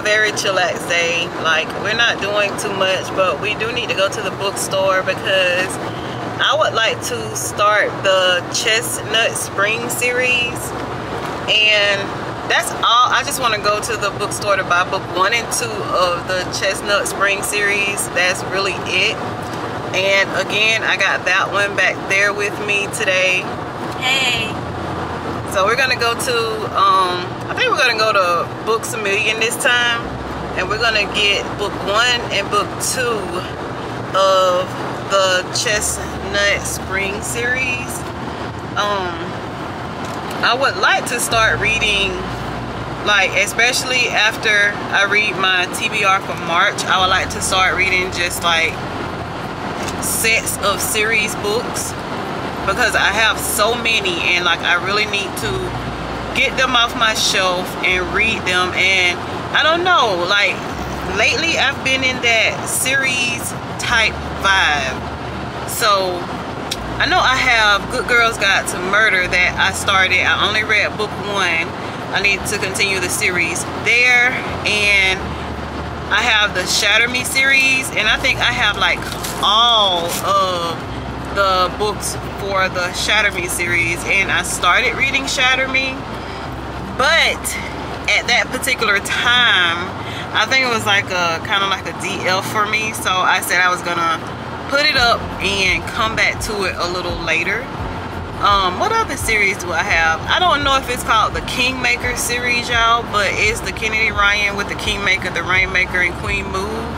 a very chillax day like we're not doing too much but we do need to go to the bookstore because i would like to start the chestnut spring series. And that's all i just want to go to the bookstore to buy book one and two of the chestnut spring series. That's really it. And again I got that one back there with me today. Hey. So we're gonna go to um, I think we're gonna go to Books a Million this time and we're gonna get book one and book two of the Chestnut Spring series. Um, I would like to start reading like especially after I read my TBR for March I would like to start reading just like sets of series books because I have so many and like I really need to get them off my shelf and read them and I don't know like lately I've been in that series type vibe. So I know I have Good Girls Guide to Murder that I started. I only read book one. I need to continue the series there and I have the Shatter Me series and I think I have like all of the books for the Shatter Me series and I started reading Shatter Me but at that particular time I think it was like a kind of like a DL for me. So I said I was gonna put it up and come back to it a little later. Um, what other series do I have? I don't know if it's called the Kingmaker series y'all but it's the Kennedy Ryan with the Kingmaker the Rainmaker and Queen Move.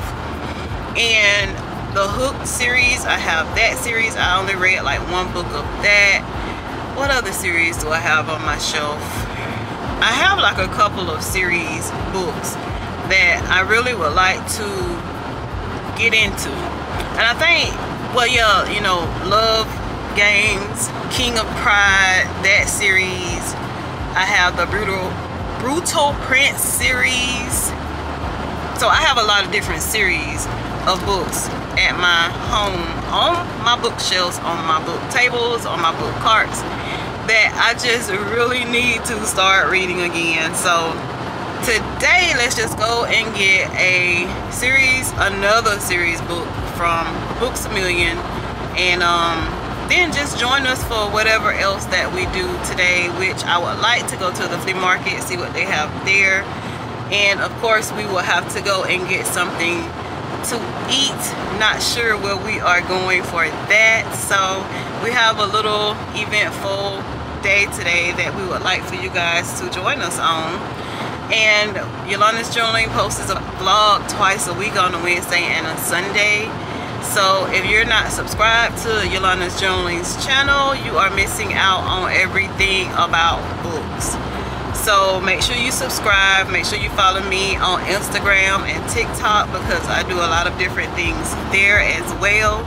And the Hook series I have that series. I only read like one book of that. What other series do I have on my shelf I have like a couple of series books that I really would like to get into. And I think well yeah you know love games King of Pride that series. I have the brutal brutal prince series. So I have a lot of different series of books at my home on my bookshelves on my book tables on my book carts that I just really need to start reading again. So today let's just go and get a series another series book from Books a Million. And um then just join us for whatever else that we do today which I would like to go to the flea market see what they have there. And of course we will have to go and get something to eat. Not sure where we are going for that. So we have a little eventful day today that we would like for you guys to join us on. And Yolanda's Journaling posts a vlog twice a week on a Wednesday and a Sunday. So if you're not subscribed to Yolanda's Journaling's channel you are missing out on everything about books. So make sure you subscribe. Make sure you follow me on instagram and tiktok because i do a lot of different things there as well.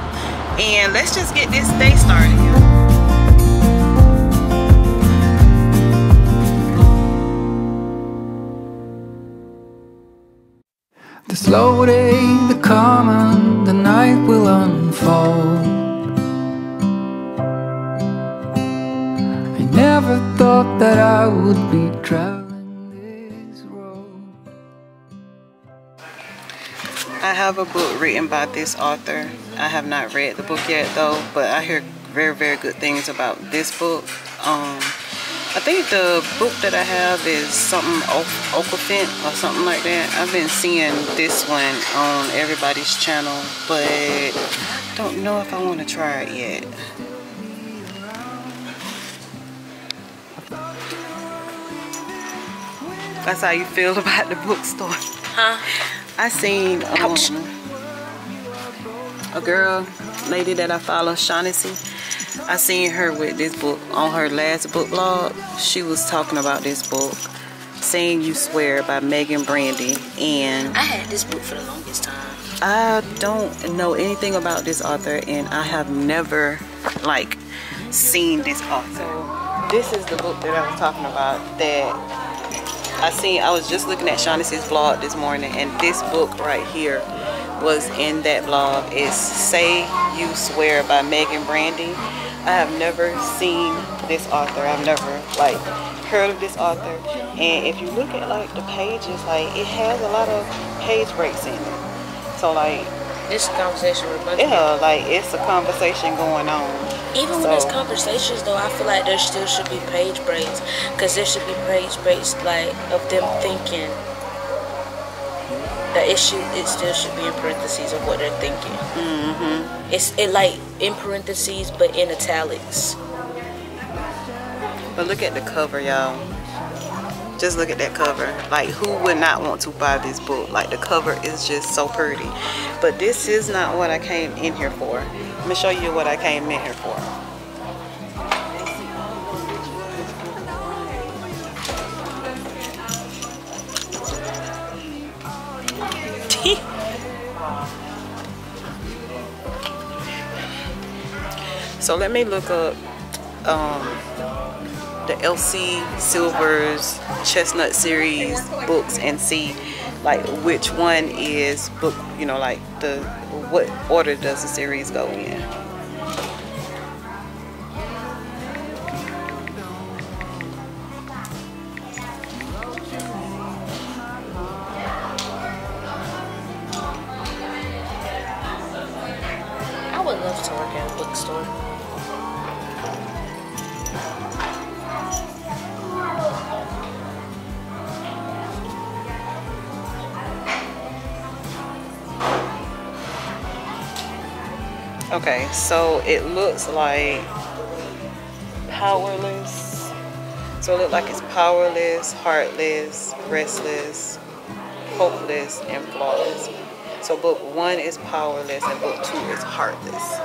And let's just get this day started The slow day, the calm, and the night will unfold. I never thought that I would be traveling this road. I have a book written by this author. I have not read the book yet though, but I hear very, very good things about this book. Um, I think the book that I have is something Okafint or something like that. I've been seeing this one on everybody's channel, but I don't know if I want to try it yet. That's how you feel about the bookstore. Huh? I seen um, a girl, lady that I follow, Shaughnessy. I seen her with this book on her last book blog. She was talking about this book, Saying You Swear by Meagan Brandy. And I had this book for the longest time. I don't know anything about this author and I have never like seen this author. This is the book that I was talking about that I seen, I was just looking at Shaughnessy's vlog this morning and this book right here was in that vlog. It's Say You Swear by Meagan Brandy. I have never seen this author. I've never like heard of this author. And if you look at like the pages, like it has a lot of page breaks in it. So like This conversation with yeah, like it's a conversation going on. Even when it's conversations, though, I feel like there still should be page breaks, cause there should be page breaks like of them thinking. The issue, it still should be in parentheses of what they're thinking. Mm-hmm. It's it like in parentheses, but in italics. But look at the cover, y'all. Just look at that cover. Like, who would not want to buy this book? Like, the cover is just so pretty. But this is not what I came in here for. Let me show you what I came in here for. So let me look up um, the Elsie Silver's Chestnut series books and see like which one is book, you know, like the what order does the series go in. So it looks like powerless. So it looks like it's powerless, heartless, restless, hopeless, and flawless. So book one is powerless and book two is heartless.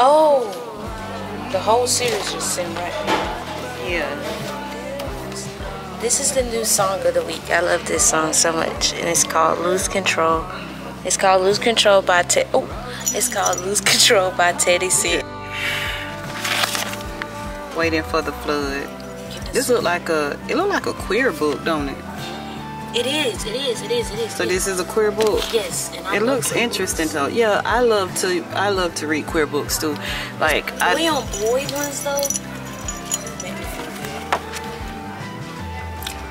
Oh, the whole series just sitting right here. Yeah. This is the new song of the week. I love this song so much, and it's called "Lose Control." It's called "Lose Control" by Ted. Oh, it's called "Lose Control" by Teddy C. Waiting for the flood. This look like a it look like a queer book, don't it? It is. It is. It is. It is. So it this is. is a queer book. yes, and It looks interesting books. though. Yeah, I love to I love to read queer books too. Like I we on boy ones though. make me feel good.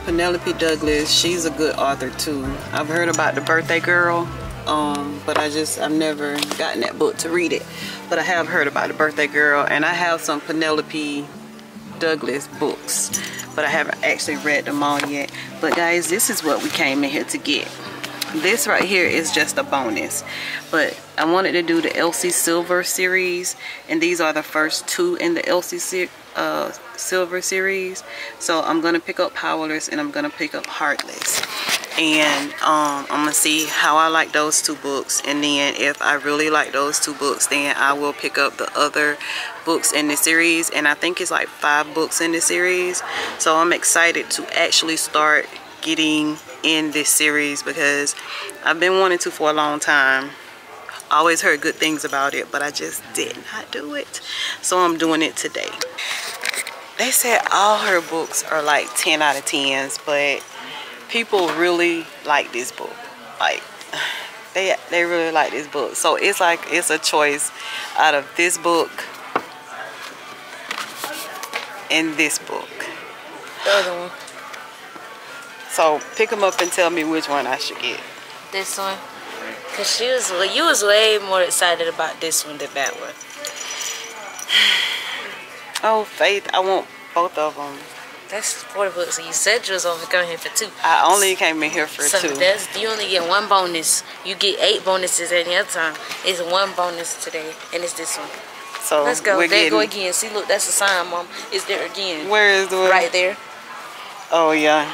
Penelope Douglas, she's a good author too. I've heard about the birthday girl, um, but I just I've never gotten that book to read it. But I have heard about the birthday girl and I have some Penelope Douglas books, but I haven't actually read them all yet. But guys, this is what we came in here to get. This right here is just a bonus, but I wanted to do the Elsie Silver series, and these are the first two in the Elsie uh, Silver series. So I'm gonna pick up Powerless and I'm gonna pick up Heartless, and um, I'm gonna see how I like those two books, and then if I really like those two books, then I will pick up the other books in the series, and I think it's like five books in the series. So I'm excited to actually start getting in this series because I've been wanting to for a long time. Always heard good things about it, but I just did not do it. So I'm doing it today. They said all her books are like 10 out of 10s, but people really like this book. Like they they really like this book. So it's like it's a choice out of this book and this book. The other one. So pick them up and tell me which one I should get. This one. Cause she was, well, you was way more excited about this one than that one. Oh, Faith, I want both of them. That's four books. And you said you was only coming here for two. I only came in here for So two. that's you only get one bonus. You get eight bonuses any other time. It's one bonus today, and it's this one. So Let's go. There you go again. See, look, that's a sign, mom. It's there again. Where is the one? Right there. Oh yeah.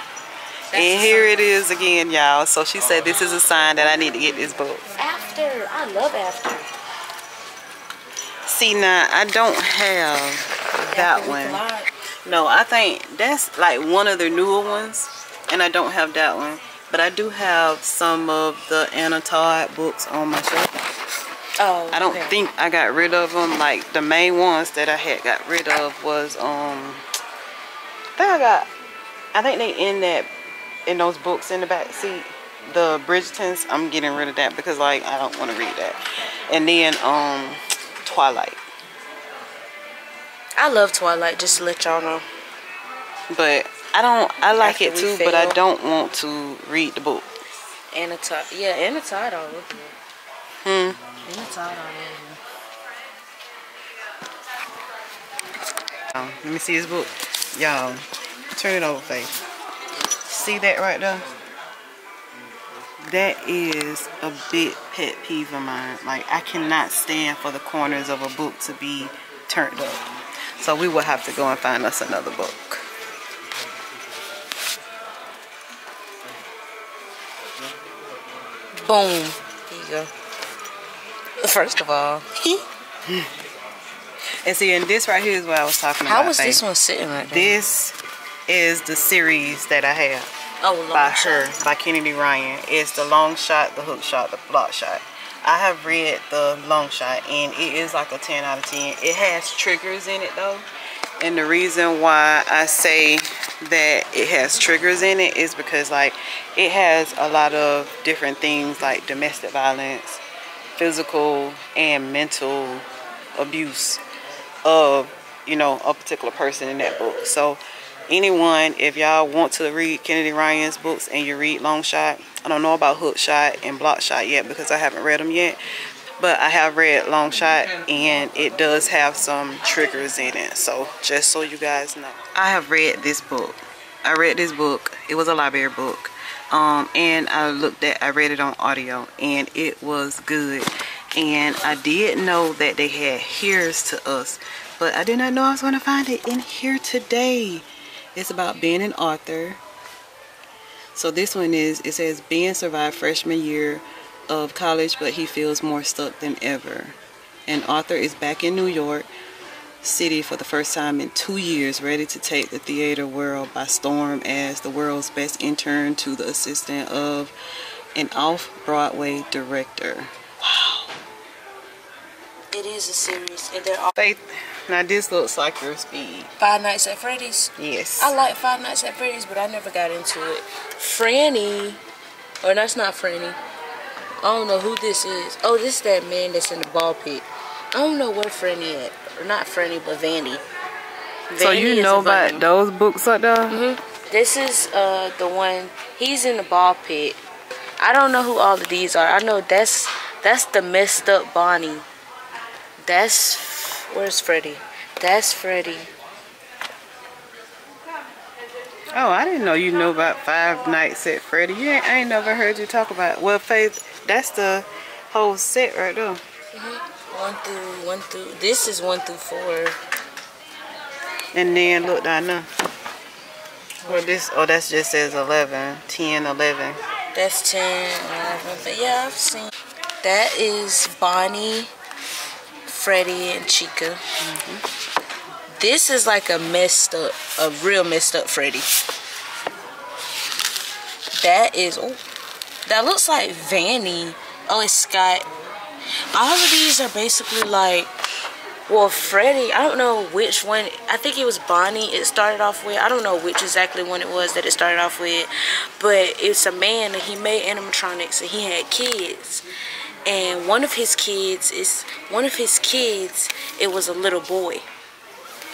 That's and here sign. it is again, y'all. So she said this is a sign that I need to get this book. After, I love after. See now, I don't have that After one. No, I think that's like one of the newer ones, and I don't have that one. But I do have some of the Anna Todd books on my shelf. Oh, I don't okay. think I got rid of them. Like the main ones that I had got rid of was um. I think I got. I think they in that in those books in the back seat. the Bridgertons, I'm getting rid of that because like I don't want to read that. And then um Twilight. I love Twilight, just to let y'all know. But I don't I like After it too, but I don't want to read the book. Anna Todd. Yeah, Anna Todd all over it. Hmm. Anna Todd all over Um, let me see his book. Y'all, turn it over, face. See that right there? That is a big pet peeve of mine. Like, I cannot stand for the corners of a book to be turned up. So we will have to go and find us another book. Boom. Here you go. First of all, And see, and this right here is what I was talking how about. How was this one sitting right there? This is the series that I have. oh, by shot. her, by Kennedy Ryan. It's the long shot, the hook shot, the block shot. I have read the long shot and it is like a 10 out of 10. It has triggers in it though. And the reason why I say that it has triggers in it is because like it has a lot of different things like domestic violence, physical and mental abuse of you know a particular person in that book so anyone if y'all want to read kennedy ryan's books and you read long shot i don't know about hook shot and block shot yet because i haven't read them yet but i have read long shot and it does have some triggers in it. So just so you guys know. I have read this book. I read this book. It was a library book. Um, and i looked at i read it on audio and it was good. And I did know that they had here's to us but I did not know I was going to find it in here today. It's about being an author so this one is it says Ben survived freshman year of college but he feels more stuck than ever And Arthur is back in New York City for the first time in two years ready to take the theater world by storm as the world's best intern to the assistant of an off-Broadway director Wow. It is a series, and they're all Faith, now this looks like your speed. Five Nights at Freddy's. Yes. I like Five Nights at Freddy's, but I never got into it. Franny, or that's not Franny. I don't know who this is. Oh, this is that man that's in the ball pit. I don't know where Franny at. Or not Franny, but Vanny. so you know about bunny. those books up there? hmm This is uh the one. He's in the ball pit. I don't know who all of these are. I know that's that's the messed up Bonnie. That's where's Freddy? That's Freddy. Oh, I didn't know you knew about Five Nights at Freddy. Yeah, I ain't never heard you talk about. Well, Faith, that's the whole set right there. Mm-hmm. One through one through. This is one through four. And then look down there. Well, this, oh, that just says 11, 10, 11. That's 10, 11. But yeah, I've seen. That is Bonnie, Freddy, and Chica. This is like a messed up, a real messed up Freddy. That is, oh, that looks like Vanny. Oh, it's Scott. All of these are basically like, well, Freddy, I don't know which one. I think it was Bonnie it started off with. I don't know which exactly one it was that it started off with. But it's a man and he made animatronics and he had kids. And one of his kids is one of his kids, it was a little boy.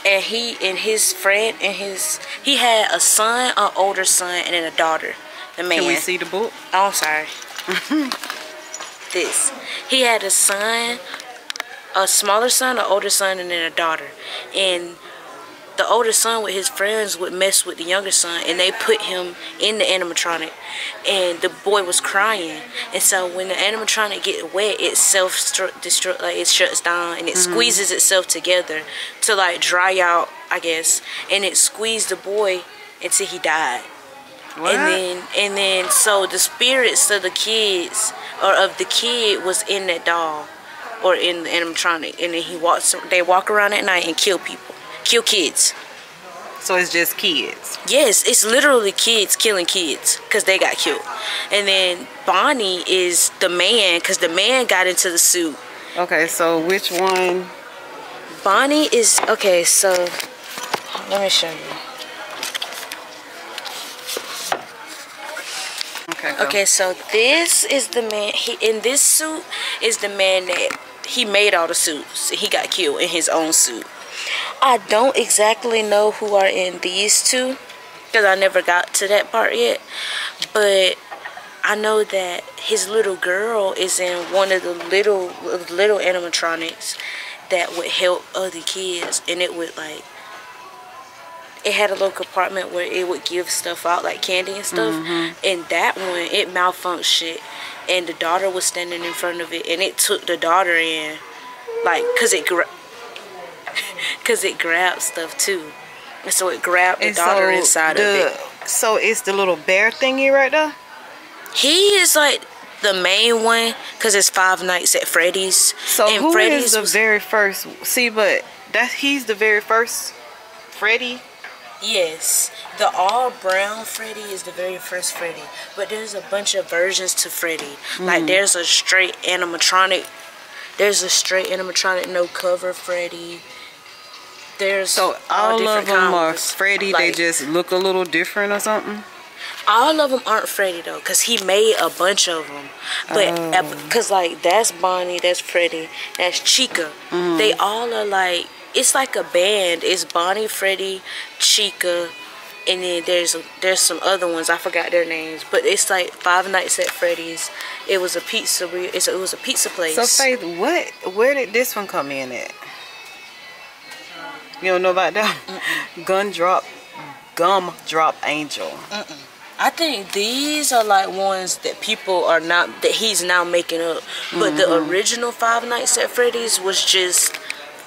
And he and his friend and his he had a son, an older son, and then a daughter. The man. Can we see the book? Oh, I'm sorry. this. He had a son, a smaller son, an older son, and then a daughter. And the older son with his friends would mess with the younger son, and they put him in the animatronic. And the boy was crying. And so when the animatronic get wet, it self destruct, like it shuts down, and it mm-hmm. squeezes itself together to like dry out, I guess. And it squeezed the boy until he died. What? And then and then so the spirits of the kids or of the kid was in that doll or in the animatronic and then he walks they walk around at night and kill people. Kill kids. so it's just kids. Yes, it's literally kids killing kids because they got killed. And then Bonnie is the man because the man got into the suit. Okay, so which one? Bonnie is okay, so let me show you. Okay. Go. Okay, so this is the man. He in this suit is the man that he made all the suits. He got killed in his own suit. I don't exactly know who are in these two because I never got to that part yet. But I know that his little girl is in one of the little little animatronics that would help other kids, and it would like it had a little compartment where it would give stuff out like candy and stuff Mm-hmm. and that one it malfunctioned and the daughter was standing in front of it and it took the daughter in like because it because it grabbed stuff too and so it grabbed the And daughter so inside the, of it So it's the little bear thingy right there. he is like the main one because it's five nights at freddy's So and who is freddy's the very first? See, but that he's the very first Freddy. Yes, the all brown Freddy is the very first Freddy, but there's a bunch of versions to Freddy. Mm-hmm. Like there's a straight animatronic, there's a straight animatronic no cover Freddy. There's So all, of different them are. Freddy. they just look a little different or something. all of them aren't Freddy though, cause he made a bunch of them. But Oh. cause like that's Bonnie, that's Freddy, that's Chica. Mm-hmm. They all are like it's like a band. It's Bonnie, Freddy, Chica, and then there's there's some other ones I forgot their names. But it's like Five Nights at Freddy's. It was a pizza. It's, it was a pizza place. So Faith, what? Where did this one come in at? You don't know about that? Gun drop, gum drop angel. I think these are like ones that people are not that he's now making up. But the Mm-hmm. original Five Nights at Freddy's was just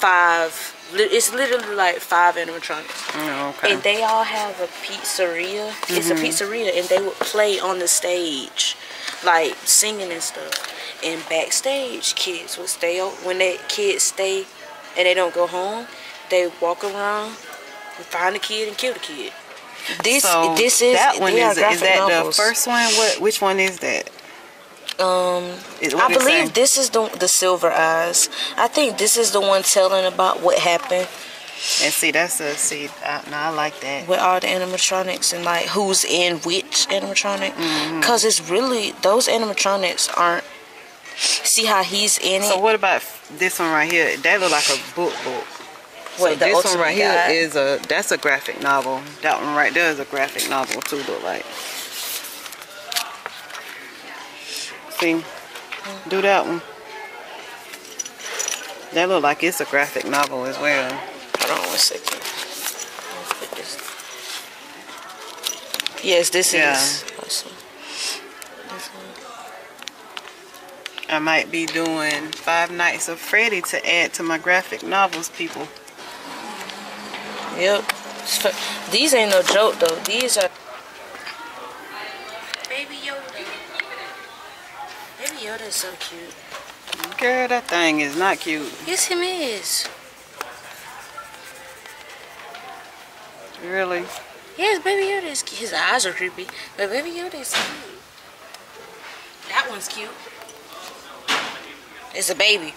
five. It's literally like five animatronics, Oh, okay. and they all have a pizzeria. It's a mm-hmm. pizzeria, and they would play on the stage, like singing and stuff. And backstage, kids would stay when they kids stay, and they don't go home. They walk around, and find the kid and kill the kid. This so this is that one is, is that novels. the first one? What? Which one is that? Um, Is- I believe this is the the Silver Eyes. I think this is the one telling about what happened And see, that's a see. I, no, I like that. with all the animatronics and like who's in which animatronic. Mm-hmm. Cause it's really those animatronics aren't. See how he's in it. So what about this one right here? That look like a book book. What, So this one right here Guide? is a that's a graphic novel. That one right there is a graphic novel too. Look like. See, do that one. That look like it's a graphic novel as well. Hold on one second. Let me put this- Yes, this Yeah. is. Awesome. This. I might be doing Five Nights of Freddy to add to my graphic novels, people. Yep. These ain't no joke though. These are. Yoda is so cute. Girl, that thing is not cute. Yes, him is. Really. Yes, Baby Yoda is cute. His eyes are creepy, but Baby Yoda is cute. That one's cute. It's a baby.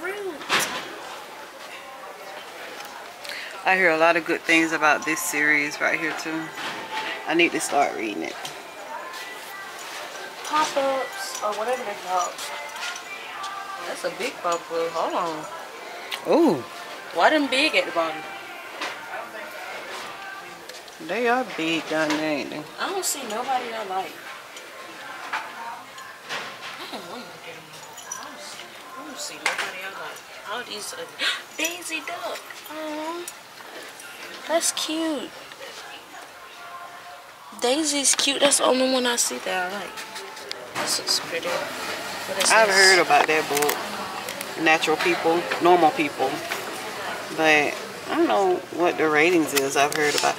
Groot. I hear a lot of good things about this series right here too. I need to start reading it. Pop-ups or whatever they're called. That's a big pop-up. Hold on. Ooh, Why them big at the bottom? they are big down there, ain't they? I don't see nobody I like. I don't want to look at them. I don't see, I don't see nobody I like. All these are Daisy Duck. Oh, that's cute. Daisy's cute. That's the only one I see that I like. This looks pretty. Is I've this? heard about that book, Natural People, Normal People, but I don't know what the ratings is. I've heard about,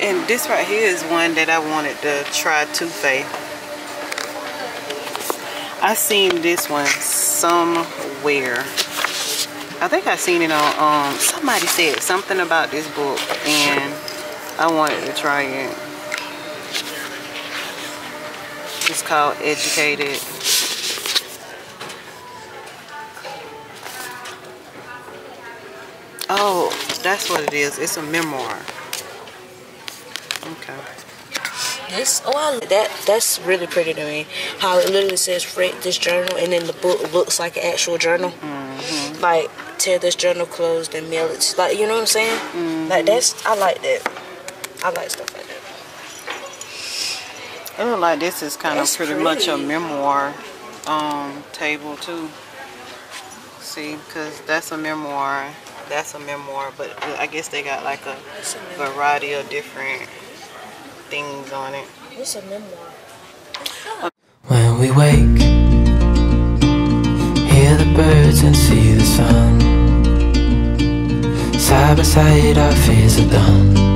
and this right here is one that I wanted to try Toothface. I seen this one somewhere. I think I seen it on. Um, somebody said something about this book, and I wanted to try it. It's called Educated. Oh, that's what it is. It's a memoir. Okay. This oh I, that that's really pretty to me. How it literally says Fred this journal and then the book looks like an actual journal. Mm-hmm. Like tear this journal closed and mail it. Like you know what I'm saying? Mm-hmm. Like that's I like that. I like stuff. It look like this is kind That's of pretty much a memoir um, table too. See, because that's a memoir. That's a memoir, but I guess they got like a a variety of different things on it. What's a memoir? When we wake, hear the birds and see the sun. Side by side, our fears are done.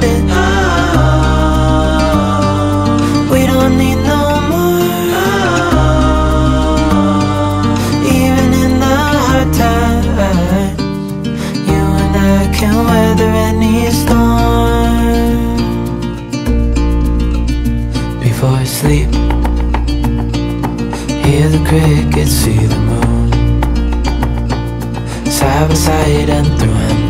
Got. We don't need no more. Even in the hard times, you and I can weather any storm. Before I sleep, hear the crickets, see the moon. Side by side and through and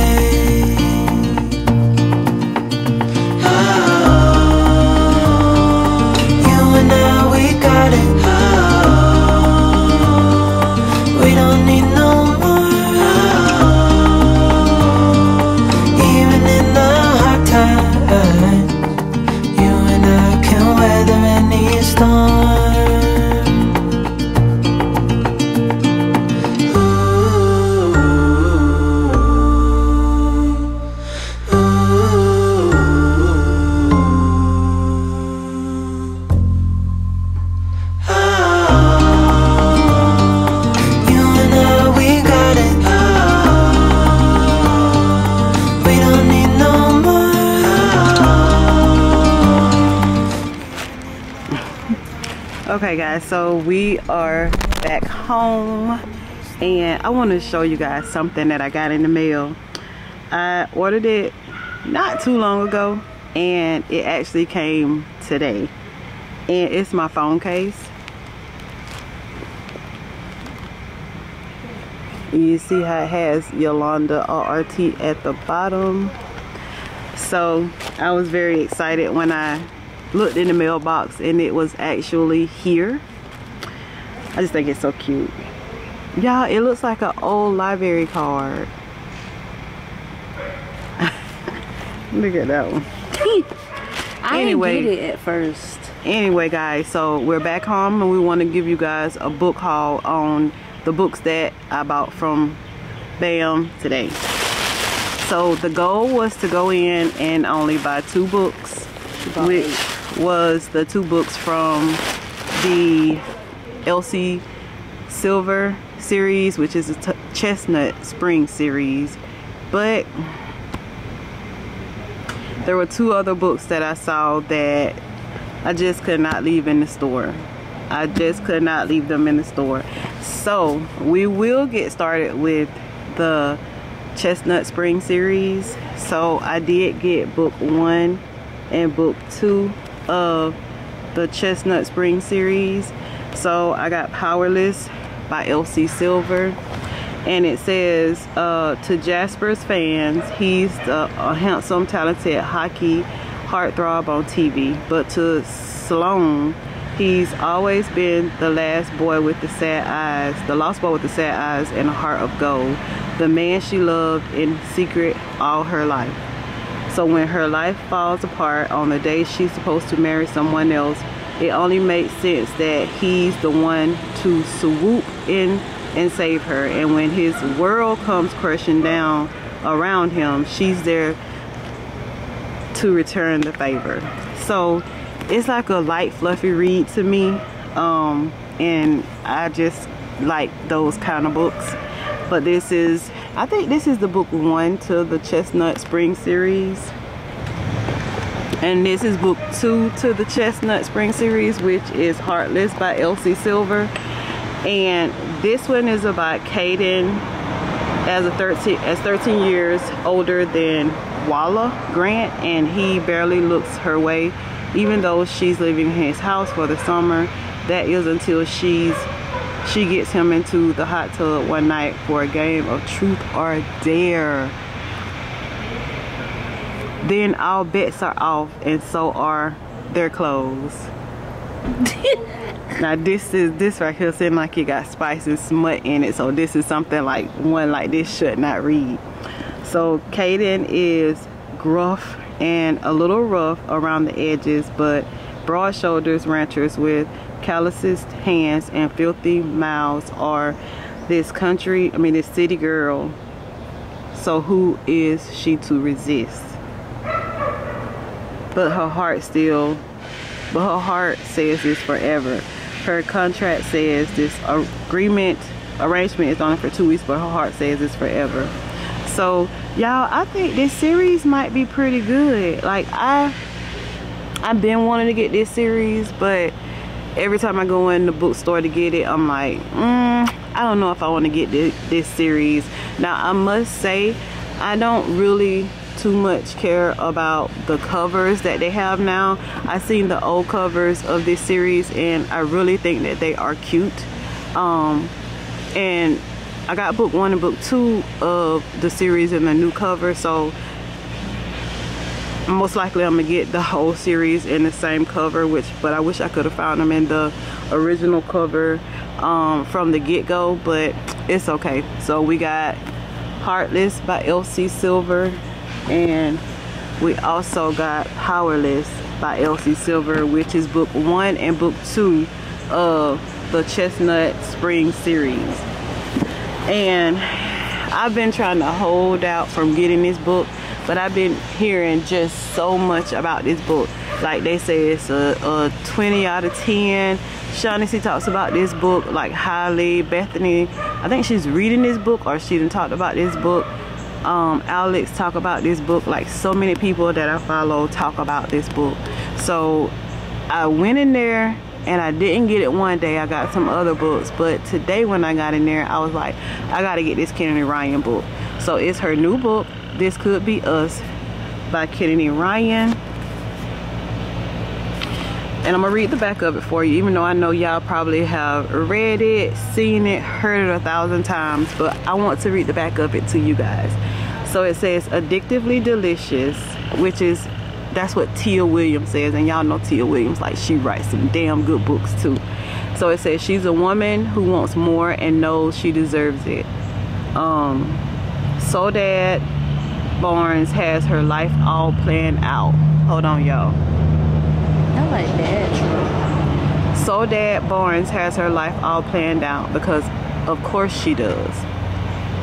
Okay, guys, so we are back home, and I want to show you guys something that I got in the mail. I ordered it not too long ago, and it actually came today. And it's my phone case. You see how it has Yolanda RRT at the bottom. So I was very excited when I looked in the mailbox and it was actually here. I just think it's so cute. Y'all, it looks like an old library card. Look at that one. I Anyway. didn't get it at first. Anyway, guys, so we're back home and we want to give you guys a book haul on the books that I bought from BAM today. So the goal was to go in and only buy two books, which was the two books from the Elsie Silver series, which is a Chestnut Spring series. But there were two other books that I saw that I just could not leave in the store. I just could not leave them in the store. So we will get started with the Chestnut Spring series. So I did get book one and book two of the Chestnut Spring series. So I got Powerless by Elsie Silver. And it says, uh, to Jasper's fans, he's a handsome, talented hockey heartthrob on TV. But to Sloan, he's always been the last boy with the sad eyes, the lost boy with the sad eyes and a heart of gold. The man she loved in secret all her life. So when her life falls apart on the day she's supposed to marry someone else, it only makes sense that he's the one to swoop in and save her. And when his world comes crashing down around him, she's there to return the favor. So it's like a light, fluffy read to me. Um, and I just like those kind of books. But this is, I think this is the book one to the Chestnut Spring series. And this is book two to the chestnut spring series which is heartless by elsie silver. And this one is about Caden as a 13 as 13 years older than Willa Grant and he barely looks her way. Even though she's living in his house for the summer that is until she's she gets him into the hot tub one night for a game of truth or dare then all bets are off and so are their clothes. now this is this right here seems like it got spice and smut in it so this is something like one like this should not read so Caden is gruff and a little rough around the edges but broad shoulders ranchers with calloused hands and filthy mouths are this country I mean this city girl. So who is she to resist? But her heart still but her heart says this forever. Her contract says this agreement arrangement is on for two weeks but her heart says it's forever. So y'all i think this series might be pretty good. Like i i've been wanting to get this series but every time i go in the bookstore to get it i'm like mm, i don't know if i want to get this, this series now i must say i don't really too much care about the covers that they have now. I've seen the old covers of this series and I really think that they are cute. Um, and I got book one and book two of the series in the new cover so most likely I'm gonna get the whole series in the same cover which but I wish I could have found them in the original cover um, from the get-go but it's okay. So we got Heartless by Elsie Silver and we also got Powerless by Elsie Silver which is book one and book two of the Chestnut Spring series. And I've been trying to hold out from getting this book but I've been hearing just so much about this book. Like they say it's a, a 20 out of 10 Shaughnessy talks about this book like highly. Bethany I think she's reading this book or she didn't talk about this book. Um, Alex talk about this book. Like so many people that I follow talk about this book. So I went in there and I didn't get it one day. I got some other books but today when I got in there I was like I gotta get this Kennedy Ryan book so it's her new book This Could Be Us by Kennedy Ryan and I'm gonna read the back of it for you even though I know y'all probably have read it seen it heard it a thousand times but I want to read the back of it to you guys so it says addictively delicious, which is that's what Tia Williams says, and y'all know Tia Williams like she writes some damn good books too. So it says she's a woman who wants more and knows she deserves it. Um, Soledad Barnes has her life all planned out. Hold on, y'all. I like that. Soledad Barnes has her life all planned out because, of course, she does.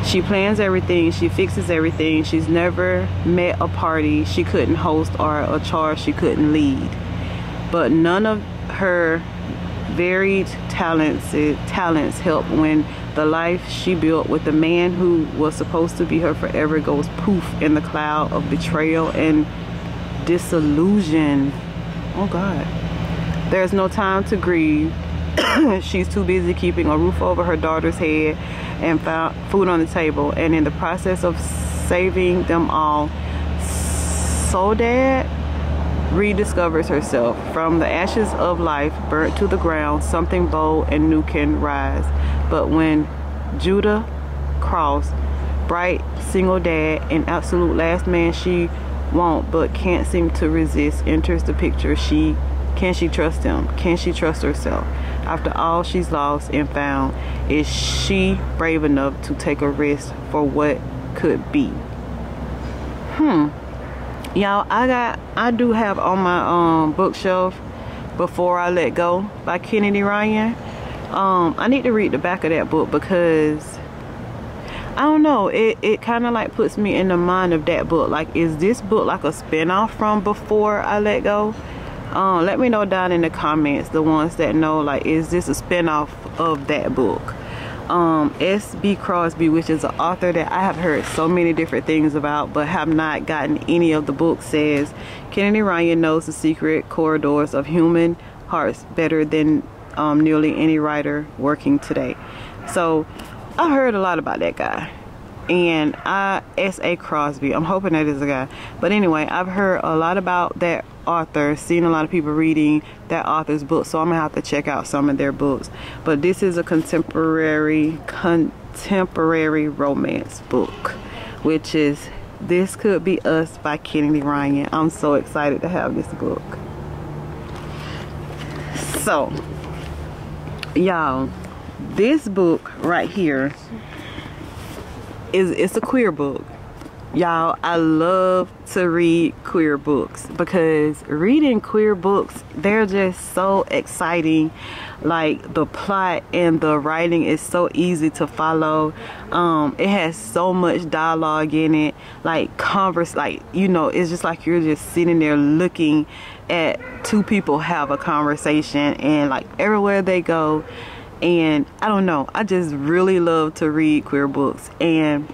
She plans everything, she fixes everything. She's never met a party she couldn't host or a charge she couldn't lead. But none of her varied talents eh, talents help when the life she built with the man who was supposed to be her forever goes poof in the cloud of betrayal and disillusion. Oh God. There's no time to grieve. She's too busy keeping a roof over her daughter's head and found food on the table. And in the process of saving them all, Soledad rediscovers herself. From the ashes of life burnt to the ground, something bold and new can rise. But when Judah Cross, bright single dad and absolute last man she won't but can't seem to resist, enters the picture, she can she trust him? Can she trust herself? After all she's lost and found, is she brave enough to take a risk for what could be? Hmm. y'all i got i do have on my um bookshelf before i let go by kennedy ryan um i need to read the back of that book because i don't know it it kind of like puts me in the mind of that book like is this book like a spin-off from before i let go um let me know down in the comments the ones that know like is this a spin-off of that book um S.B. Crosby which is an author that I have heard so many different things about but have not gotten any of the books says Kennedy Ryan knows the secret corridors of human hearts better than um, nearly any writer working today. So I heard a lot about that guy and I S.A. Crosby. I'm hoping that is a guy. But anyway I've heard a lot about that author seen a lot of people reading that author's book so I'm gonna have to check out some of their books. But this is a contemporary contemporary romance book which is this could be us by Kennedy Ryan. I'm so excited to have this book. So y'all this book right here is it's a queer book. Y'all i love to read queer books because reading queer books they're just so exciting. Like the plot and the writing is so easy to follow. Um it has so much dialogue in it. Like converse like you know it's just like you're just sitting there looking at two people have a conversation and like everywhere they go. And I don't know I just really love to read queer books. And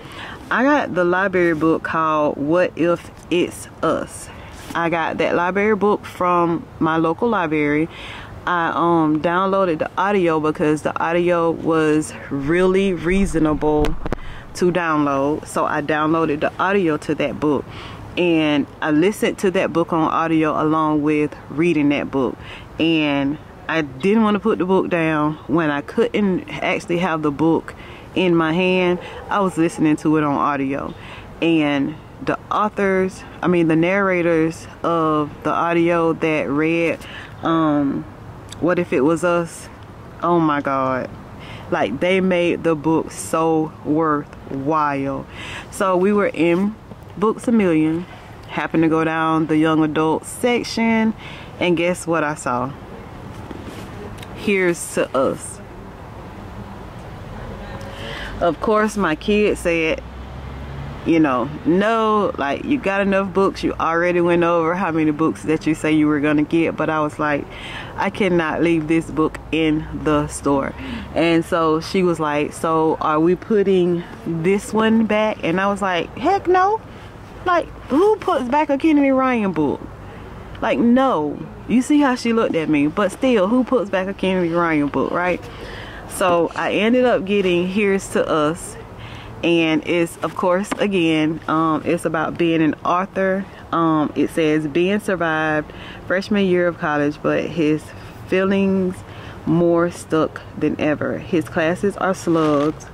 I got the library book called What If It's Us? I got that library book from my local library. I um downloaded the audio because the audio was really reasonable to download. So I downloaded the audio to that book and I listened to that book on audio along with reading that book. And I didn't want to put the book down when I couldn't actually have the book in my hand. I was listening to it on audio. And the authors I mean the narrators of the audio that read um what if it was us? Oh my god. Like they made the book so worthwhile. So we were in books a million happened to go down the young adult section and guess what I saw here's to us. Of course, my kid said, you know, no, like you got enough books. You already went over how many books that you say you were to get. But I was like, I cannot leave this book in the store. And so she was like, so are we putting this one back? And I was like, heck no. Like, who puts back a Kennedy Ryan book? Like, no. You see how she looked at me. But still, who puts back a Kennedy Ryan book, right? So I ended up getting Here's to Us. And it's, of course, again, um, it's about being an author. Um, it says, Ben survived freshman year of college, but his feelings more stuck than ever. His classes are slugs.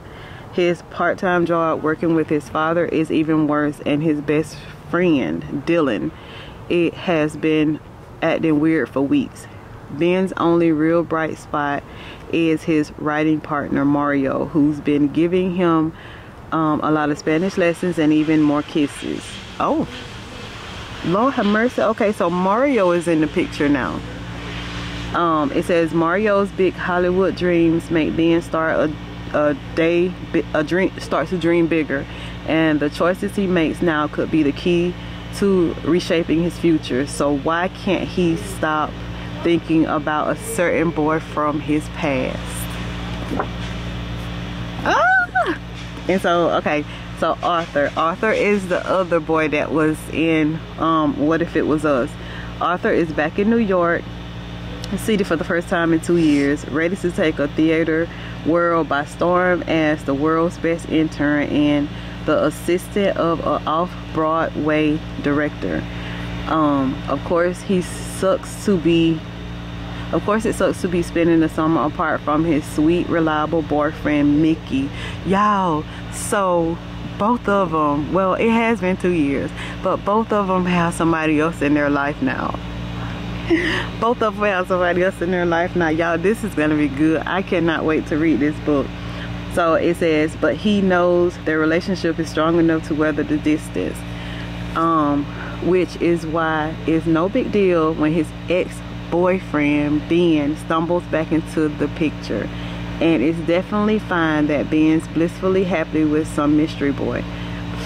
His part-time job working with his father is even worse. And his best friend, Dylan, it has been acting weird for weeks. Ben's only real bright spot is his writing partner Mario, who's been giving him um, a lot of Spanish lessons and even more kisses. Oh, Lord have mercy. Okay, so Mario is in the picture now. Um, it says Mario's big Hollywood dreams make Ben start a, a day, a dream starts to dream bigger, and the choices he makes now could be the key to reshaping his future. So why can't he stop thinking about a certain boy from his past? Ah! And so, okay, so Arthur. Arthur is the other boy that was in um, What If It Was Us. Arthur is back in New York, city for the first time in two years, ready to take a theater world by storm as the world's best intern and the assistant of an off-Broadway director. Um, of course, he sucks to be of course, it sucks to be spending the summer apart from his sweet, reliable boyfriend, Mikey. Y'all, so both of them, well, it has been two years, but both of them have somebody else in their life now. both of them have somebody else in their life now. Y'all, this is to be good. I cannot wait to read this book. So it says, but he knows their relationship is strong enough to weather the distance. Um, which is why it's no big deal when his ex-boyfriend Ben stumbles back into the picture. And it's definitely fine that Ben's blissfully happy with some mystery boy.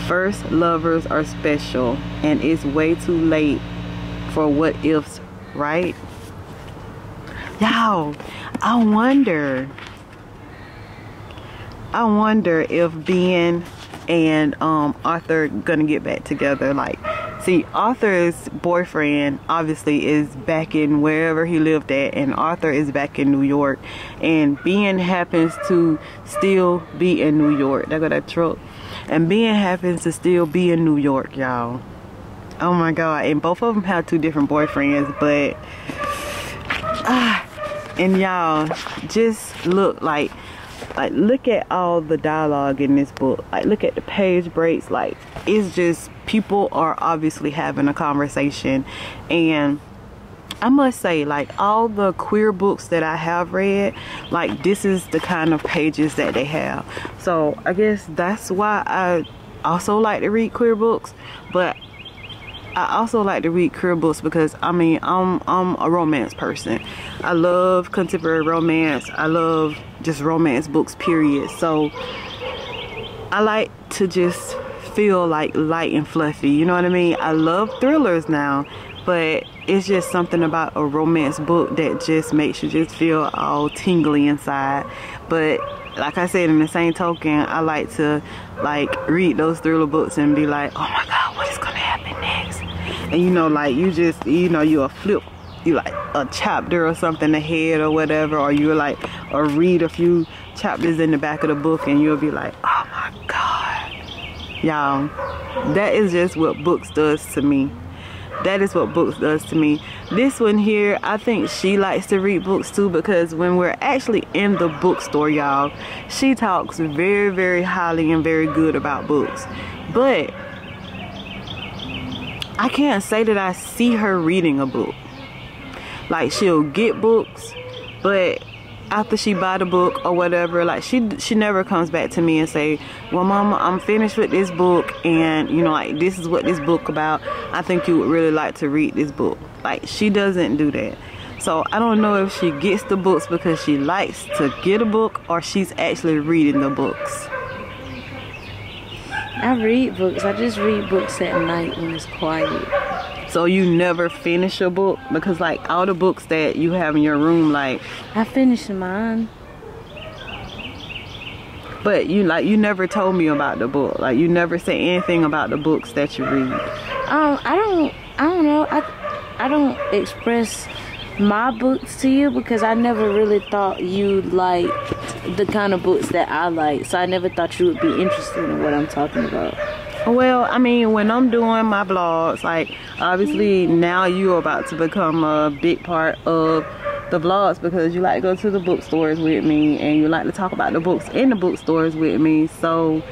First lovers are special and it's way too late for what ifs, right? Y'all, I wonder I wonder if Ben and um, Arthur gonna get back together. Like, see, Arthur's boyfriend obviously is back in wherever he lived at, and Arthur is back in New York, and Ben happens to still be in New York. That got that truck, and Ben happens to still be in New York, y'all. Oh my God! And both of them have two different boyfriends, but ah, and y'all just look like like look at all the dialogue in this book. Like look at the page breaks. Like it's just people are obviously having a conversation. And I must say like all the queer books that I have read like this is the kind of pages that they have. So I guess that's why I also like to read queer books but I also like to read queer books because I mean I'm I'm a romance person. I love contemporary romance. I love just romance books period. So I like to just feel like light and fluffy. You know what I mean? I love thrillers now, but it's just something about a romance book that just makes you just feel all tingly inside. But like I said in the same token, I like to like read those thriller books and be like, oh my god, what is gonna happen next? And you know, like you just you know you'll flip you like a chapter or something ahead or whatever, or you like or read a few chapters in the back of the book and you'll be like, oh my god. Y'all, that is just what books does to me that is what books does to me. This one here i think she likes to read books too because when we're actually in the bookstore y'all she talks very very highly and very good about books. But i can't say that i see her reading a book. Like she'll get books but after she buy the book or whatever like she she never comes back to me and say well mama i'm finished with this book and you know like this is what this book about. I think you would really like to read this book. Like she doesn't do that. So i don't know if she gets the books because she likes to get a book or she's actually reading the books. I read books. I just read books at night when it's quiet so you never finish a book? Because like all the books that you have in your room, like I finished mine. But you like you never told me about the book. Like you never say anything about the books that you read. Um, I don't I don't know. I I don't express my books to you because I never really thought you liked the kind of books that I like. So I never thought you would be interested in what I'm talking about. Well, I mean, when I'm doing my vlogs, like obviously now you're about to become a big part of the vlogs because you like to go to the bookstores with me and you like to talk about the books in the bookstores with me. So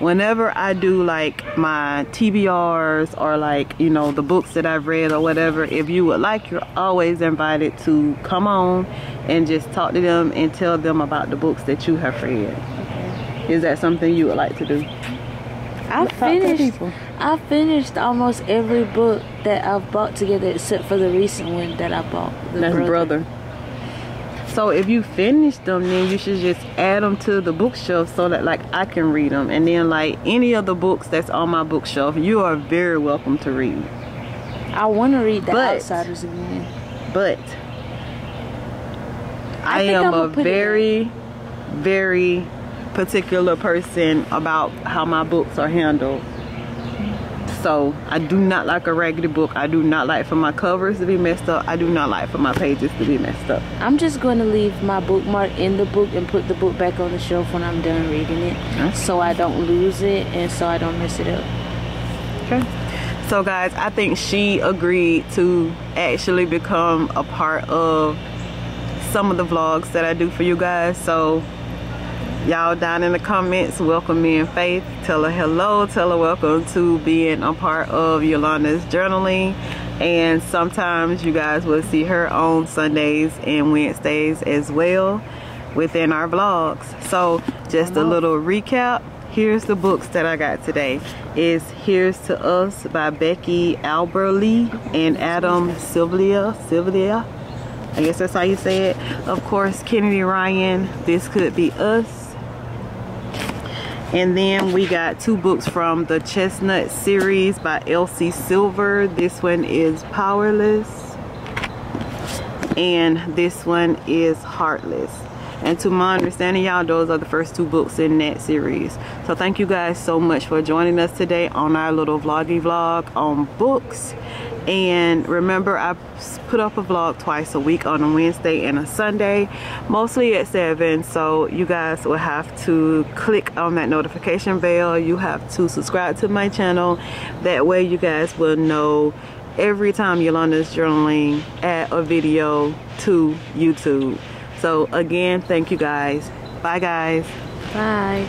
whenever I do like my TBRs or like, you know, the books that I've read or whatever, if you would like, you're always invited to come on and just talk to them and tell them about the books that you have read. Okay. Is that something you would like to do? I finished. I finished almost every book that I've bought together, except for the recent one that I bought. That's brother. brother. So if you finish them, then you should just add them to the bookshelf so that like I can read them. And then like any of the books that's on my bookshelf, you are very welcome to read. I want to read The but, Outsiders again. But I, I am a very, very particular person about how my books are handled. So I do not like a raggedy book. I do not like for my covers to be messed up. I do not like for my pages to be messed up. I'm just going to leave my bookmark in the book and put the book back on the shelf when I'm done reading it. Okay. So I don't lose it and so I don't mess it up. Okay. So guys, I think she agreed to actually become a part of some of the vlogs that I do for you guys. So y'all down in the comments welcome me in faith tell her hello tell her welcome to being a part of yolanda's journaling and sometimes you guys will see her on sundays and wednesdays as well within our vlogs so just a little recap here's the books that I got today. Is Here's to Us by Becky Alberly and Adam Sylvia. Sylvia. I guess that's how you say it. Of course, Kennedy Ryan, This Could Be Us. And then we got two books from the Chestnut series by Elsie Silver. This one is Powerless. And this one is Heartless. And to my understanding, y'all, those are the first two books in that series. So thank you guys so much for joining us today on our little vloggy vlog on books. And remember, I put up a vlog twice a week on a Wednesday and a Sunday, mostly at 7. So you guys will have to click on that notification bell. You have to subscribe to my channel. That way you guys will know every time Yolanda's journaling add a video to YouTube. So again, thank you guys. Bye guys. Bye.